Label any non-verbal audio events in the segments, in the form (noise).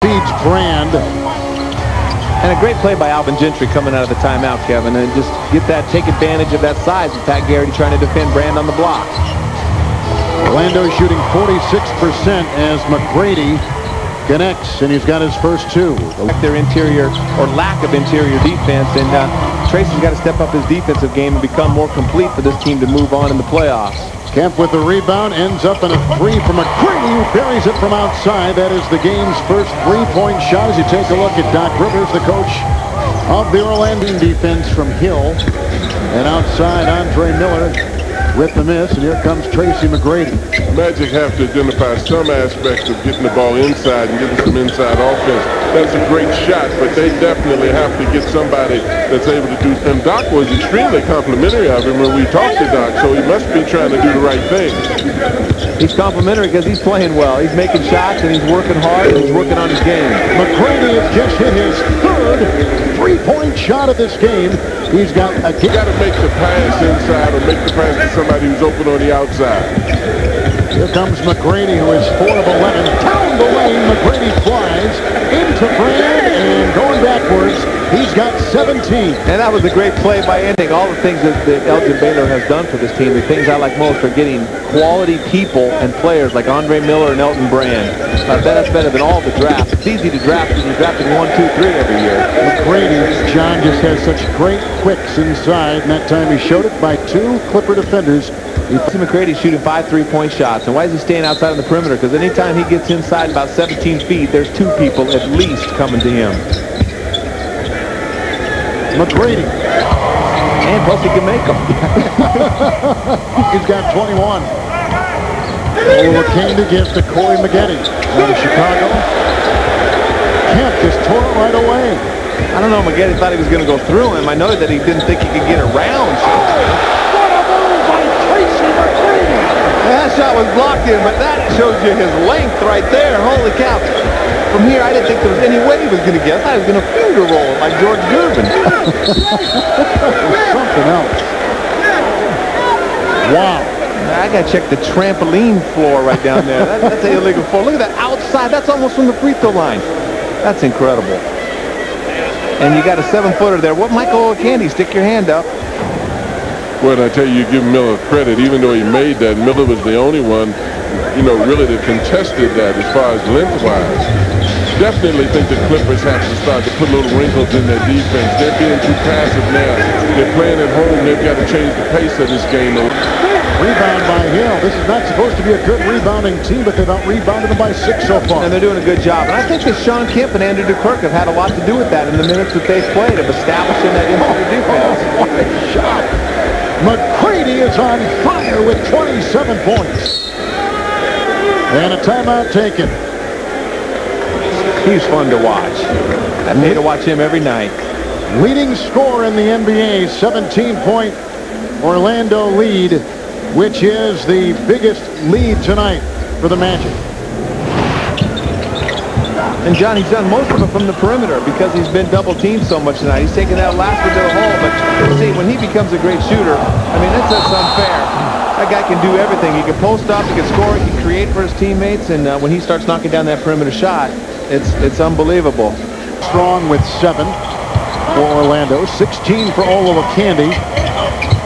Feeds Brand. And a great play by Alvin Gentry coming out of the timeout, Kevin, and just get that, take advantage of that size with Pat Garrity trying to defend Brand on the block. Orlando shooting 46% as McGrady connects, and he's got his first two. Their interior, or lack of interior defense, and uh, Tracy's got to step up his defensive game and become more complete for this team to move on in the playoffs. Kemp with the rebound ends up in a three from McGrady who buries it from outside. That is the game's first three-point shot as you take a look at Doc Rivers, the coach of the Orlando defense from Hill. And outside, Andre Miller with the miss, and here comes Tracy McGrady. Magic have to identify some aspects of getting the ball inside and getting some inside offense. That's a great shot, but they definitely have to get somebody that's able to do. And Doc was extremely complimentary of him when we talked to Doc, so he must be trying to do the right thing. He's complimentary because he's playing well. He's making shots and he's working hard and he's working on his game. McGrady has just hit his third three-point shot of this game. He's got a. You got to make the pass inside or make the pass to somebody who's open on the outside. Here comes McGrady, who is 4 of 11. Down the lane, McGrady flies into Brand and going backwards. He's got 17. And that was a great play by ending all the things that, that Elgin Baylor has done for this team. The things I like most are getting quality people and players like Andre Miller and Elton Brand. Uh, I bet that's better than all the drafts. It's easy to draft when you're drafting one, two, three every year. McGrady, John just has such great quicks inside, and that time he showed it by two Clipper defenders. See McGrady shooting five three-point shots. And why is he staying outside on the perimeter? Because anytime he gets inside about 17 feet, there's two people at least coming to him. McGrady. And plus he can make them. (laughs) He's got 21. Over Kane to give to Corey Maggette out of Chicago. Kemp just tore it right away. I don't know. Maggette thought he was going to go through him. I know that he didn't think he could get around. What a move by Tracy McGrady. That shot was blocked in, but that shows you his length right there. Holy cow. From here, I didn't think there was any way he was going to get. I thought he was going to finger roll it like George Gervin. (laughs) something else. Wow. I got to check the trampoline floor right down there. That, that's an illegal floor. Look at that outside. That's almost from the free throw line. That's incredible. And you got a seven-footer there. What Michael Candy? Stick your hand up. Well, I tell you, you give Miller credit, even though he made that, Miller was the only one, you know, really that contested that as far as lengthwise. Definitely think the Clippers have to start to put little wrinkles in their defense. They're being too passive now. They're playing at home. They've got to change the pace of this game. Rebound by Hill. This is not supposed to be a good rebounding team, but they've out-rebounded them by six so far. And they're doing a good job. And I think that Shawn Kemp and Andrew DeClercq have had a lot to do with that in the minutes that they've played of establishing that interior defense. (laughs) Oh, what a shot. McGrady is on fire with 27 points. And a timeout taken. He's fun to watch. I pay to watch him every night. Leading scorer in the NBA, 17-point Orlando lead, which is the biggest lead tonight for the Magic. And John, he's done most of it from the perimeter because he's been double teamed so much tonight. He's taken that last one to the hole. But see, when he becomes a great shooter, I mean, that's unfair. That guy can do everything. He can post up, he can score, he can create for his teammates. And uh, when he starts knocking down that perimeter shot, it's it's unbelievable. Strong with seven for Orlando, 16 for Oliver Candy,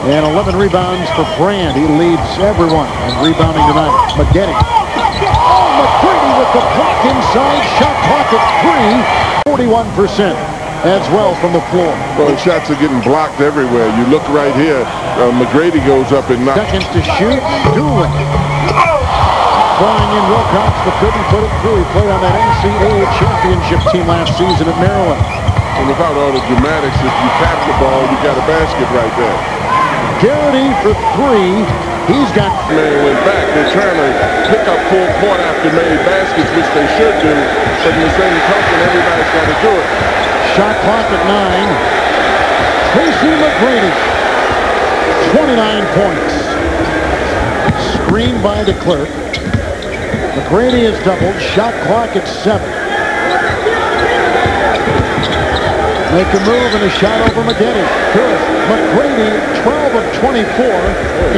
and 11 rebounds for Brand. He leads everyone in rebounding tonight. Maggette. The clock inside. Shot clock at three. 41% as well from the floor. Well, the shots are getting blocked everywhere. You look right here. Uh, McGrady goes up and knocks. Seconds to shoot. Dooling. Flying in Wilcox, but couldn't put it through. He played on that NCAA championship team last season at Maryland. And without all the dramatics, if you tap the ball, you got a basket right there. Garrity for three. He's got... Man went back. They're trying to pick up full court after made baskets, which they should do. But in the same token, everybody's got to do it. Shot clock at nine. Tracy McGrady. 29 points. Screened by DeClercq. McGrady is doubled. Shot clock at seven. Make a move and a shot over McGrady. Good. McGrady, 12 of 24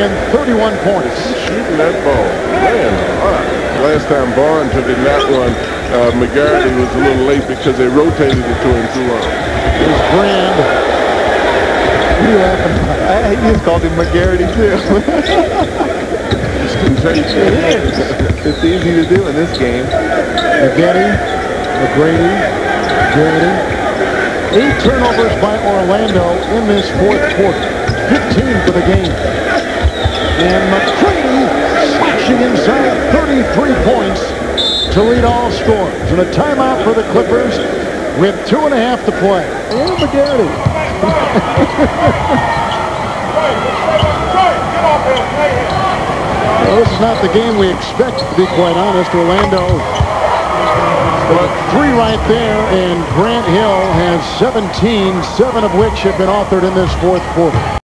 and 31 points. Shooting that ball. Man, all right. Last time Barnes took in that one, uh, McGarity was a little late because they rotated it to him too long. Here's Brand. What are you laughing? I, I just called him McGarity too. It's it is. It's easy to do in this game. Maggette, McGrady, Garrity. Eight turnovers by Orlando in this fourth quarter. 15 for the game. And McGrady slashing inside 33 points to lead all scores. And a timeout for the Clippers with two and a half to play. And McGarity. (laughs) Well, this is not the game we expect, to be quite honest. Orlando but three right there, and Grant Hill has 17, seven of which have been authored in this fourth quarter.